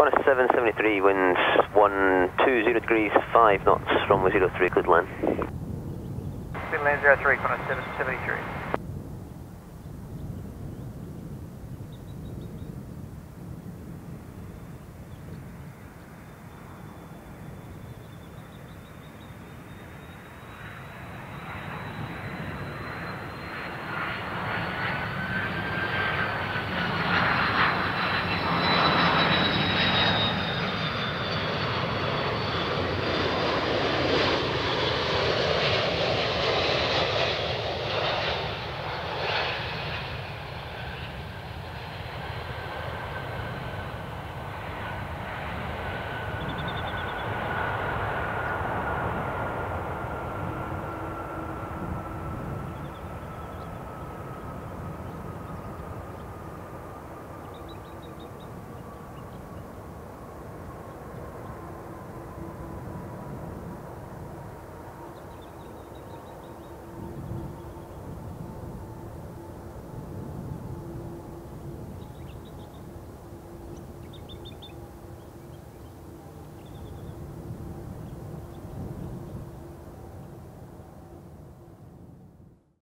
Qantas 773, winds 120 degrees, 5 knots, runway 03, good land. Good land 03, Qantas 773.